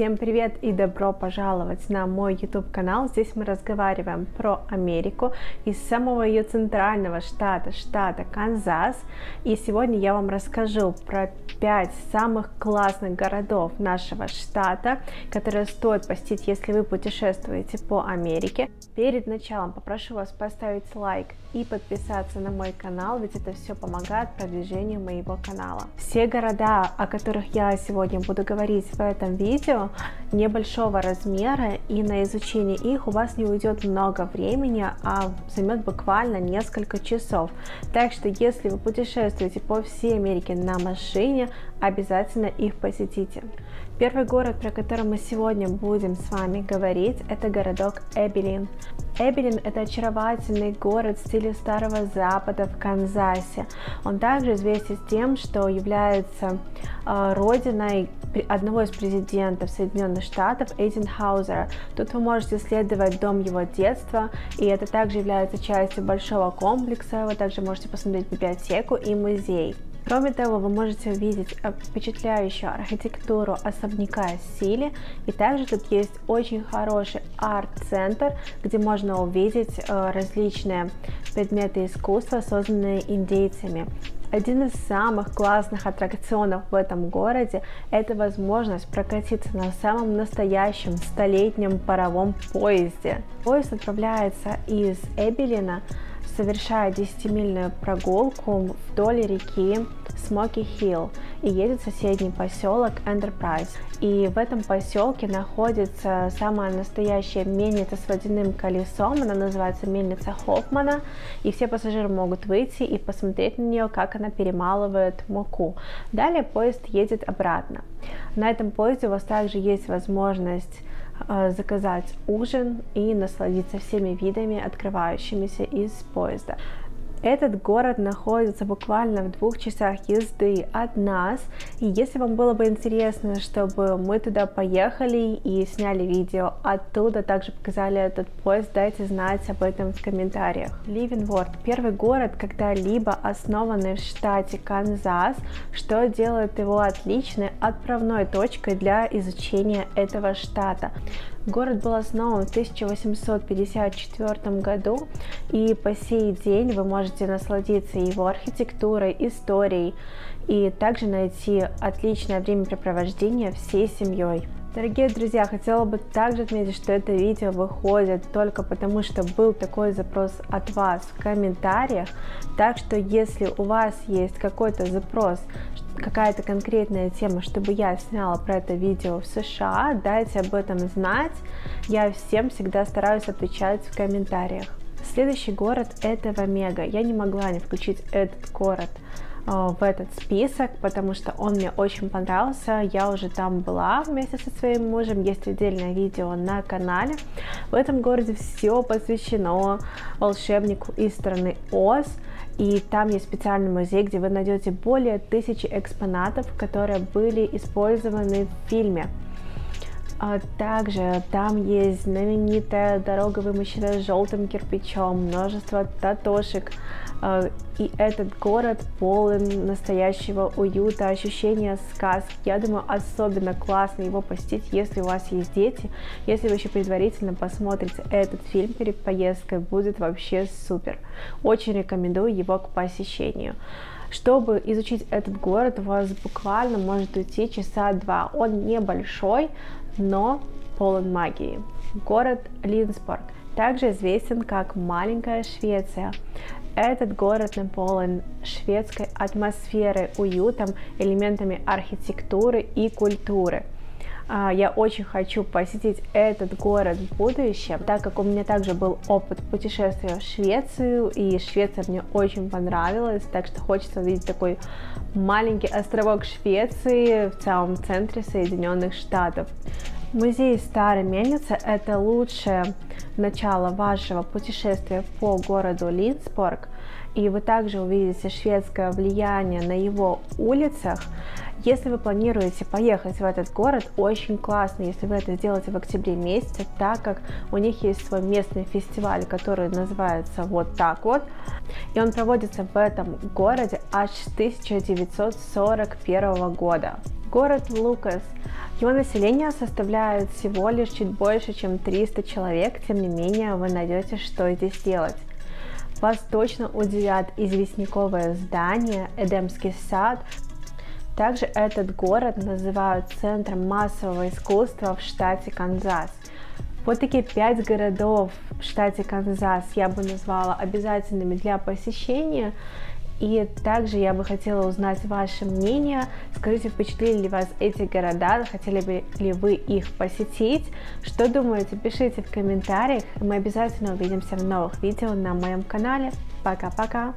Всем привет и добро пожаловать на мой YouTube канал. Здесь мы разговариваем про Америку из самого ее центрального штата, штата Канзас. И сегодня я вам расскажу про 5 самых классных городов нашего штата, которые стоит посетить, если вы путешествуете по Америке. Перед началом попрошу вас поставить лайк и подписаться на мой канал, ведь это все помогает продвижению моего канала. Все города, о которых я сегодня буду говорить в этом видео, небольшого размера, и на изучение их у вас не уйдет много времени, а займет буквально несколько часов. Так что, если вы путешествуете по всей Америке на машине, обязательно их посетите. Первый город, про который мы сегодня будем с вами говорить, это городок Эбелин. Эбелин – это очаровательный город в стиле Старого Запада в Канзасе. Он также известен тем, что является э, родиной одного из президентов Соединенных Штатов Эйзенхаузера. Тут вы можете исследовать дом его детства, и это также является частью большого комплекса. Вы также можете посмотреть библиотеку и музей. Кроме того, вы можете увидеть э, впечатляющую архитектуру особняка Сили, и также тут есть очень хороший арт-центр, где можно увидеть э, различные предметы искусства, созданные индейцами. Один из самых классных аттракционов в этом городе – это возможность прокатиться на самом настоящем столетнем паровом поезде. Поезд отправляется из Эбелина совершает 10-мильную прогулку вдоль реки Смоки Хилл и едет в соседний поселок Enterprise. И в этом поселке находится самая настоящая мельница с водяным колесом, она называется мельница Хоффмана, и все пассажиры могут выйти и посмотреть на нее, как она перемалывает муку. Далее поезд едет обратно. На этом поезде у вас также есть возможность Э, заказать ужин и насладиться всеми видами, открывающимися из поезда. Этот город находится буквально в двух часах езды от нас, и если вам было бы интересно, чтобы мы туда поехали и сняли видео оттуда, также показали этот поезд, дайте знать об этом в комментариях. Ливенворд – первый город, когда-либо основанный в штате Канзас, что делает его отличной отправной точкой для изучения этого штата. Город был основан в 1854 году, и по сей день вы можете насладиться его архитектурой, историей и также найти отличное времяпрепровождение всей семьей. Дорогие друзья, хотела бы также отметить, что это видео выходит только потому, что был такой запрос от вас в комментариях. Так что если у вас есть какой-то запрос, какая-то конкретная тема, чтобы я сняла про это видео в США, дайте об этом знать. Я всем всегда стараюсь отвечать в комментариях. Следующий город это Вамега. Я не могла не включить этот город в этот список, потому что он мне очень понравился. Я уже там была вместе со своим мужем. Есть отдельное видео на канале. В этом городе все посвящено волшебнику из страны Оз. И там есть специальный музей, где вы найдете более тысячи экспонатов, которые были использованы в фильме. А также там есть знаменитая дорога, вымощенная желтым кирпичом, множество татошек. А, и этот город полон настоящего уюта, ощущения сказки. Я думаю, особенно классно его посетить, если у вас есть дети. Если вы еще предварительно посмотрите этот фильм перед поездкой, будет вообще супер. Очень рекомендую его к посещению. Чтобы изучить этот город, у вас буквально может уйти часа два. Он небольшой, но полон магии. Город Линсбург также известен как маленькая Швеция. Этот город наполнен шведской атмосферой, уютом, элементами архитектуры и культуры. А, я очень хочу посетить этот город в будущем, так как у меня также был опыт путешествия в Швецию, и Швеция мне очень понравилась, так что хочется увидеть такой маленький островок Швеции в самом центре Соединенных Штатов. Музей Старой Мельницы – это лучшее начало вашего путешествия по городу Линсбург, и вы также увидите шведское влияние на его улицах. Если вы планируете поехать в этот город, очень классно, если вы это сделаете в октябре месяце, так как у них есть свой местный фестиваль, который называется вот так вот, и он проводится в этом городе аж с 1941 года. Город Лукас. Его население составляет всего лишь чуть больше, чем 300 человек, тем не менее вы найдете, что здесь делать. Вас точно удивят известняковое здание, Эдемский сад. Также этот город называют центром массового искусства в штате Канзас. Вот такие пять городов в штате Канзас я бы назвала обязательными для посещения. И также я бы хотела узнать ваше мнение. Скажите, впечатлили ли вас эти города, хотели бы ли вы их посетить? Что думаете, пишите в комментариях. Мы обязательно увидимся в новых видео на моем канале. Пока-пока!